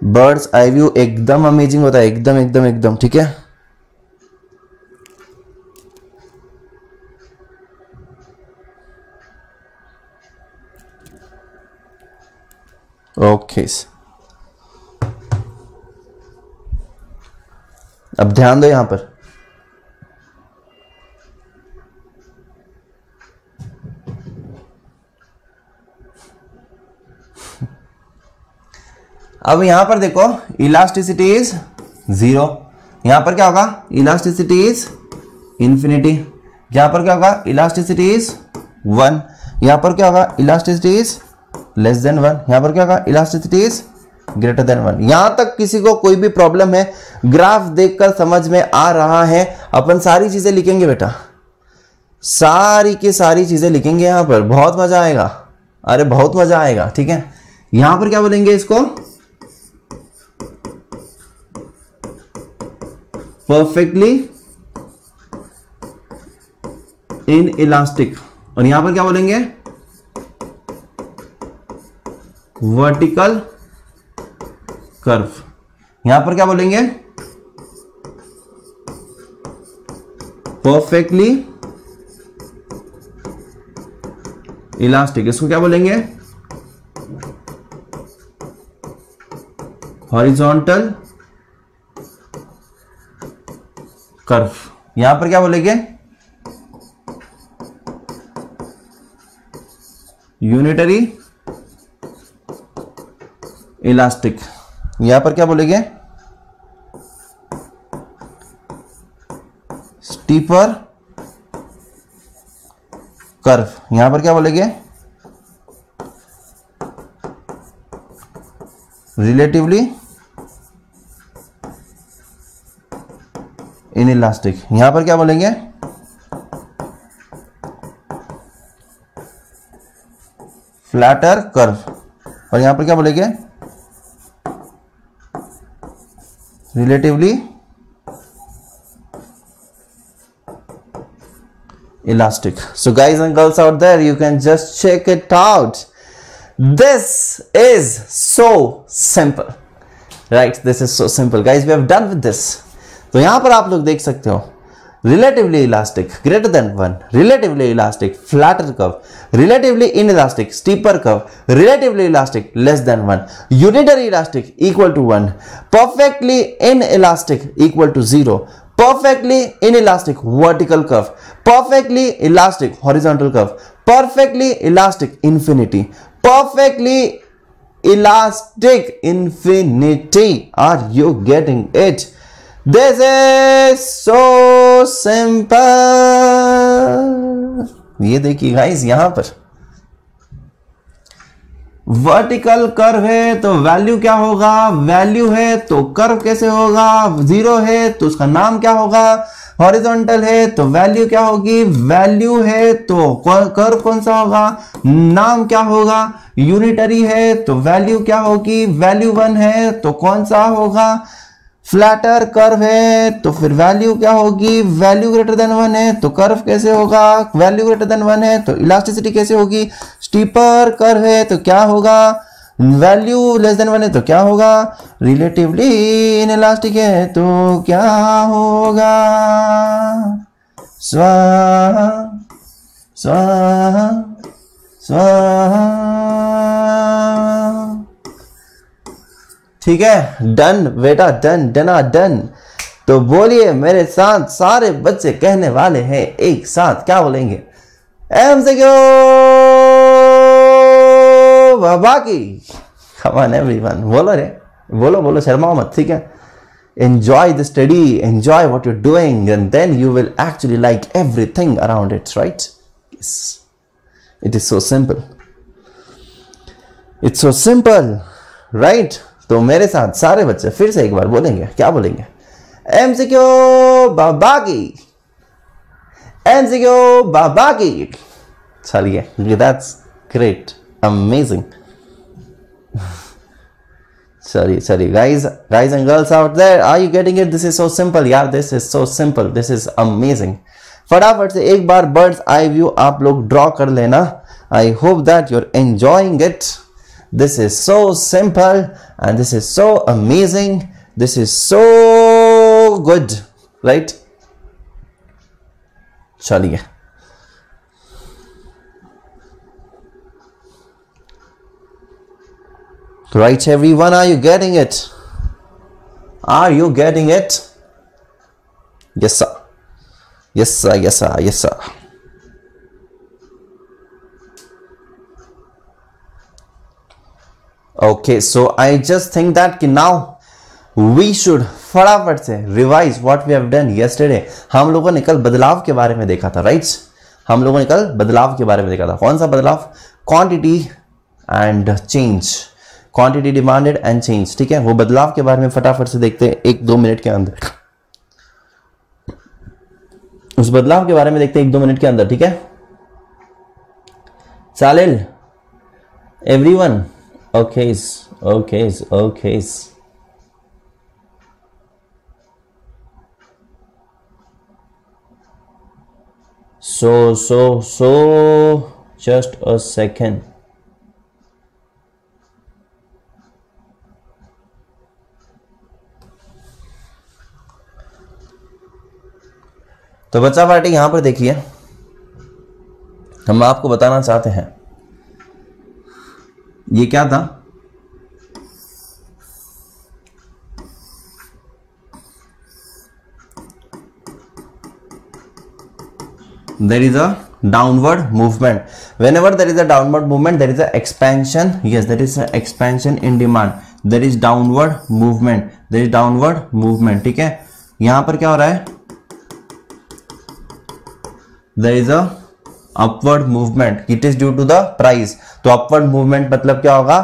बर्ड्स आई व्यू एकदम अमेजिंग होता है, एकदम एकदम एकदम, ठीक है? ओके अब ध्यान दो यहाँ पर। अब यहाँ पर देखो इलास्टिसिटी इज़ ज़ीरो यहाँ पर क्या होगा? इलास्टिसिटी इज़ इंफिनिटी यहाँ पर क्या होगा? इलास्टिसिटी इज़ वन यहाँ पर क्या होगा? Elasticity is less than one यहाँ पर क्या होगा? Elasticity is greater than one यहाँ तक किसी को कोई भी प्रॉब्लम है ग्राफ देखकर समझ में आ रहा है। अपन सारी चीज़ें लिखेंगे बेटा। सारी की सारी चीज़ें लिखेंगे यहाँ पर। बहुत मज़ा आएगा। अरे बहुत मज़ा आएगा, ठीक है? यहाँ पर क्या बोलेंगे इसको? परफेक्टली इन इलास्टिक और यहाँ पर क्या बोलेंगे? वर्टिकल कर्व यहाँ पर क्या बोलेंगे? परफेक्टली इलास्टिक इसको क्या बोलेंगे? Horizontal curve. यहाँ पर क्या बोलेंगे? यूनिटरी इलास्टिक यहाँ पर क्या बोलेंगे? स्टीपर कर्व यहाँ पर क्या बोलेंगे? Relatively elastic. यहाँ पर क्या बोलेंगे? Flatter curve. और यहाँ पर क्या बोलेंगे? Relatively elastic. So guys and girls out there you can just check it out this is so simple right this is so simple guys we have done with this तो यहाँ पर आप लोग देख सकते हो relatively elastic greater than 1 relatively elastic flatter curve relatively inelastic steeper curve relatively elastic less than 1 unitary elastic equal to 1 perfectly inelastic equal to 0 perfectly inelastic vertical curve perfectly elastic horizontal curve perfectly elastic infinity perfectly elastic infinity are you getting it this is so simple. ये देखिए गाइस यहाँ पर। वर्टिकल कर्व है तो वैल्यू क्या होगा? वैल्यू है तो कर्व कैसे होगा? ज़ीरो है तो उसका नाम क्या होगा? हॉरिजॉन्टल है तो वैल्यू क्या होगी? वैल्यू है तो कर्व कौन सा होगा? नाम क्या होगा? यूनिटरी है तो वैल्यू क्या होगी? वैल्यू वन है तो कौन सा होगा? फ्लैटर कर्व है तो फिर वैल्यू क्या होगी? वैल्यू ग्रेटर देन वन है तो कर्व कैसे होगा? वैल्यू ग्रेटर देन वन है तो इलास्टिसिटी कैसे होगी? स्टीपर कर्व है तो क्या होगा? वैल्यू लेस देन वन है तो क्या होगा? रिलेटिवली इन इलास्टिक है तो क्या होगा? स्वाहा स्वाहा स्वाहा। ठीक है? डन, बेटा, डन, डना, डन। तो बोलिए, मेरे साथ सारे बच्चे कहने वाले हैं, एक साथ क्या बोलेंगे? एम से क्यों बाबा की। खबान एवरीवन बोलो रे। बोलो बोलो शर्माओ मत, ठीक है? Enjoy the study enjoy what you doing and then you will actually like everything around it's right it is so simple it's so simple right तो मेरे साथ सारे बच्चे फिर से एक बार बोलेंगे, क्या बोलेंगे? एम सी क्यू बाबा की। एम सी क्यू बाबा की। चलिए दैट्स ग्रेट अमेजिंग चलिए चलिए guys guys and girls out there are you getting it this is so simple यार this is so simple this is amazing फटाफट से एक बार बर्ड्स आई व्यू आप लोग ड्रॉ कर लेना। I hope that you are enjoying it This is so simple and this is so amazing. This is so good, right? चलिए Right, everyone, are you getting it? Are you getting it? Yes, sir. Yes, sir. Yes, sir. Yes, sir. Okay so I just think that कि नाउ वी शुड फटाफट से revise what we have done yesterday हम लोगों ने कल बदलाव के बारे में देखा था राइट हम लोगों ने कल बदलाव के बारे में देखा था। कौन सा बदलाव? Quantity and change quantity demanded and change ठीक है? वो बदलाव के बारे में फटाफट से देखते हैं, एक दो मिनट के अंदर। उस बदलाव के बारे में देखते हैं, एक दो मिनट के अंदर, ठीक है? चालेल everyone Okay, okay, okay. So, so, so, just a second. तो बच्चा पार्टी यहाँ पर देखिए हम आपको बताना चाहते हैं ये क्या था? There is a downward movement whenever there is a downward movement there is a expansion yes there is a expansion in demand there is downward movement there is downward movement ठीक है? यहाँ पर क्या हो रहा है? There is a upward movement it is due to the price तो अपवर्ड मूवमेंट मतलब क्या होगा?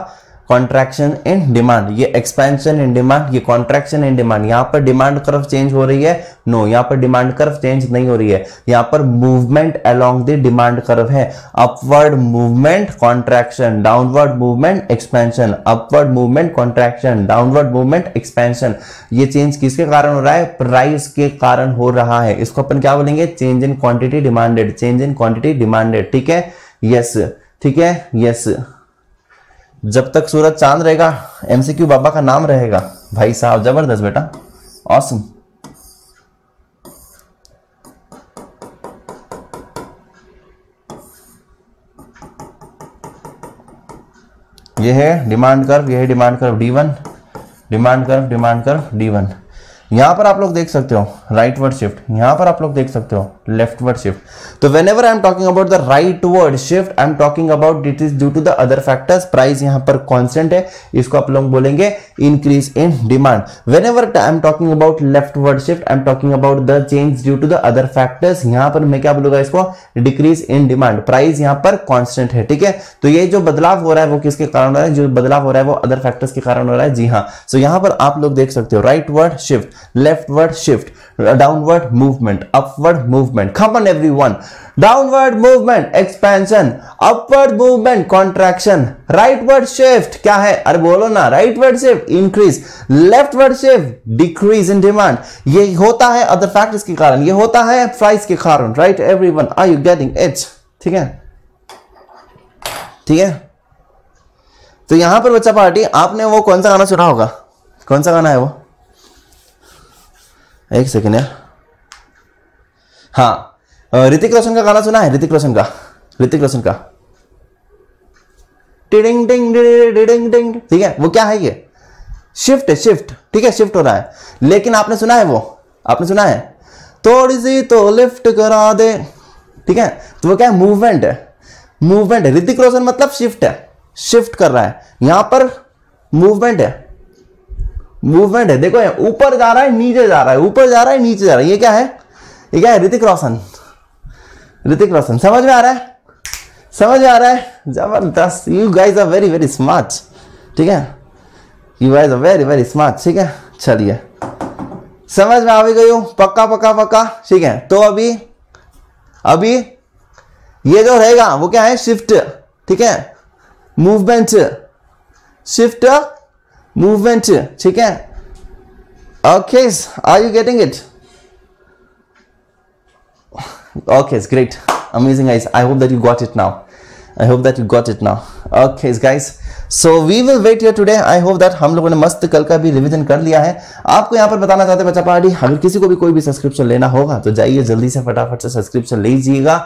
कॉन्ट्रैक्शन इन डिमांड ये एक्सपेंशन इन डिमांड ये कॉन्ट्रैक्शन इन डिमांड यहाँ पर डिमांड कर्व चेंज हो रही है? नो no, यहाँ पर डिमांड कर्व चेंज नहीं हो रही है। यहाँ पर movement along the demand curve है। Upward movement contraction downward movement expansion upward movement contraction downward movement expansion ये चेंज किसके कारण हो रहा है? प्राइस के कारण हो रहा है। इसको अपन क्या बोलेंगे? Change in quantity demanded change in quantity demanded ठीक है? Yes yes. ठीक है? यस जब तक सूरज चाँद रहेगा एमसीक्यू बाबा का नाम रहेगा। भाई साहब, ज़बरदस्त बेटा। ऑसम ये है डिमांड कर्व यह है demand curve D one demand curve demand curve D one यहाँ पर आप लोग देख सकते हो राइट वर्ड शिफ्ट यहाँ पर आप लोग देख सकते हो लेफ़्ट वर्ड शिफ्ट तो whenever I am talking about the rightward shift I am talking about it is due to the other factors price यहाँ पर कॉन्स्टेंट है इसको आप लोग बोलेंगे increase in demand whenever I am talking about leftward shift I am talking about the change due to the other factors यहाँ पर मैं क्या बोलूँगा इसको? डिक्रीज इन डिमांड प्राइस यहाँ पर कॉन्स्टेंट है ठीक है? तो ये जो बदलाव हो रहा है वो किसके कारण हो रहा है? जो बदलाव हो रहा है वो अदर फैक्टर्स के कारण हो रहा है जी हाँ. सो so, यहाँ पर आप लोग देख सकते हो rightward shift leftward shift downward movement upward movement come on everyone downward movement expansion upward movement contraction rightward shift क्या है अरे बोलो ना rightward shift increase leftward shift decrease in demand ये होता है other factors के कारण ये होता है price के कारण right everyone are you getting it ठीक है ठीक है तो यहाँ पर बच्चा पार्टी आपने वो कौन सा गाना सुना होगा कौन सा गाना है वो एक सेकेंड यार हाँ ऋतिक रोशन का गाना सुना है? ऋतिक रोशन का। ऋतिक रोशन का। टिडिंग डिंग डिडिंग डिंग ठीक है? वो क्या है ये? शिफ्ट है शिफ्ट ठीक है शिफ्ट हो रहा है। लेकिन आपने सुना है वो? आपने सुना है? थोड़ी सी तो लिफ्ट करा दे। ठीक है? तो वो क्या है? मूवमेंट है। मूवमेंट है। ऋतिक रोशन मतलब शिफ्ट है। शिफ्ट कर रहा है। यहाँ पर मूवमेंट है। मूवमेंट है। देखो ऊपर जा रहा है, नीचे जा रहा है। ऊपर जा रहा है, नीचे जा रहा है। ये क्या है? ये क्या है? ऋतिक रोशन। ऋतिक रोशन। समझ में आ रहा है? समझ में आ रहा है? ज़बरदस्त। You guys are very very smart ठीक है? You guys are very very smart ठीक है? चलिए। समझ में आ भी गई पक्का पक्का पक्का? ठीक है? तो अभी अभी ये जो रहेगा, वो क्या है? शिफ्ट ठीक है? मूवमेंट शिफ्ट मूवमेंट ठीक है okay are you getting it okay it's great amazing guys i hope that you got it now i hope that you got it now okay guys So we will wait here today I hope that हम लोगों ने मस्त कल का भी रिवीजन कर लिया है। आपको यहाँ पर बताना चाहते हैं, बच्चा पार्टी, अगर किसी को भी कोई भी सब्सक्रिप्शन लेना होगा तो जाइए जल्दी से फटाफट से सब्सक्रिप्शन लीजिएगा।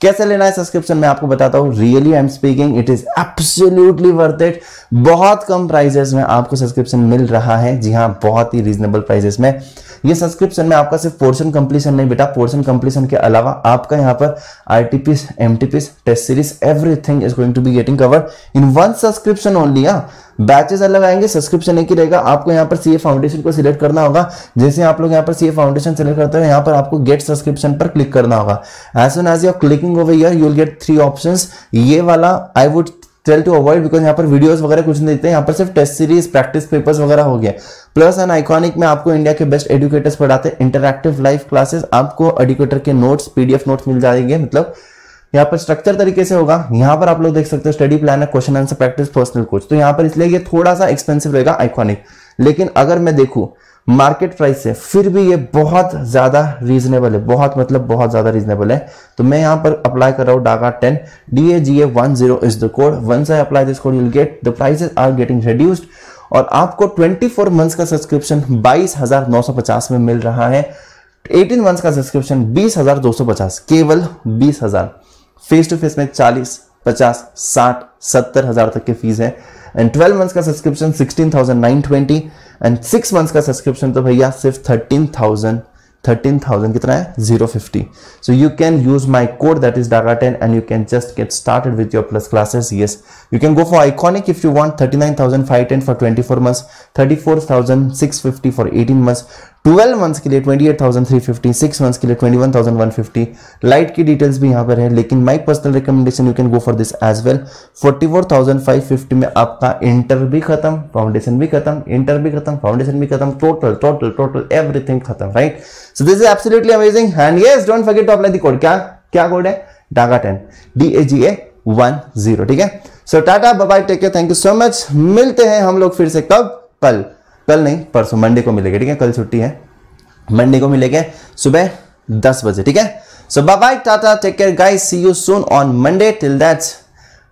कैसे लेना है सब्सक्रिप्शन मैं आपको बताता हूँ। Really I am speaking it is absolutely worth it बहुत कम प्राइजेस में आपको सब्सक्रिप्शन मिल रहा है। जी हाँ बहुत ही रीजनेबल प्राइजेस में। ये सब्सक्रिप्शन में आपका सिर्फ़ पोर्शन कंप्लीशन नहीं बेटा पोर्शन कंप्लीशन के अलावा आपका यहाँ पर RTPs MTPs test series everything is going to be getting cover in one subscription only हाँ। बैचेस अलग आएँगे सब्सक्रिप्शन एक ही रहेगा। आपको यहाँ पर सीए फाउंडेशन को सिलेक्ट करना होगा। जैसे आप लोग यहाँ पर सीए फाउंडेशन सिलेक्ट करते हो, यहाँ पर आपको गेट सब्सक्रिप्शन पर क्लिक करना होगा। As soon as you clicking over here you will get three option ये वाला I would tell to avoid because यहाँ पर वीडियोस वगैरह कुछ नहीं देते यहाँ पर सिर्फ़ टेस्ट सीरीज़ प्रैक्टिस पेपर्स वगैरह हो गया। प्लस एंड आइकॉनिक में आपको इंडिया के बेस्ट एडुकेटर्स पढ़ाते। हैं इंटरक्टिव लाइव क्लासेस आपको एडुकेटर के नोट्स पीडीएफ नोट्स मिल जाएँगे। मतलब यहाँ पर स्ट्रक्चर तरीके से होगा। यहाँ पर आप लोग देख सकते हो स्टडी प्लान है question answer practice personal coach तो यहाँ पर इसलिए ये थोड़ा सा एक्सपेंसिव रहेगा आइकॉनिक लेकिन अगर मैं देखूँ मार्केट प्राइस से फिर भी ये बहुत ज़्यादा रीजनेबल है। बहुत मतलब बहुत ज़्यादा रीजनेबल है। तो मैं यहाँ पर अप्लाई कर रहा हूँ Daga ten D A G A one zero is the code once I apply this code you'll get the prices are getting reduced और आपको 24 मंथ्स का सब्सक्रिप्शन बाईस हज़ार नौ सौ पचास में मिल रहा है। 18 मंथ्स का सब्सक्रिप्शन बीस हज़ार दो सौ पचास। केवल बीस हज़ार। फेस टू फेस में चालीस, पचास, साठ, सत्तर हज़ार तक की फ़ीस है। एंड ट्वेल्व मंथ्स का subscription sixteen thousand nine twenty and six months का सब्सक्रिप्शन तो भैया सिर्फ़ थर्टीन थाउज़ेंड थर्टीन थाउज़ेंड कितना है? Zero fifty so you can use my code that is Daga ten and you can just get started with your plus classes yes you can go for iconic if you want thirty nine thousand five ten for twenty four months thirty four thousand six fifty for eighteen months 12 months के लिए 28,350 6 मंथ्स के लिए 21,150 लाइट की डिटेल्स भी यहाँ पर है लेकिन my personal recommendation you can go for this as well 44,550 में आपका इंटर भी खत्म फाउंडेशन भी खत्म इंटर भी खत्म फाउंडेशन भी खत्म टोटल टोटल टोटल एवरीथिंग खत्म right so this is absolutely amazing and yes don't forget to apply the code क्या क्या कोड है? Daga 10 D A G A one zero ठीक है? So tata bye take care thank you so much मिलते हैं हम लोग फिर से कब? कल। कल नहीं, परसों, मंडे को मिलेगा, ठीक है? कल छुट्टी है। मंडे को मिलेंगे सुबह दस बजे, ठीक है? So bye tata take care guys see you soon on Monday till that's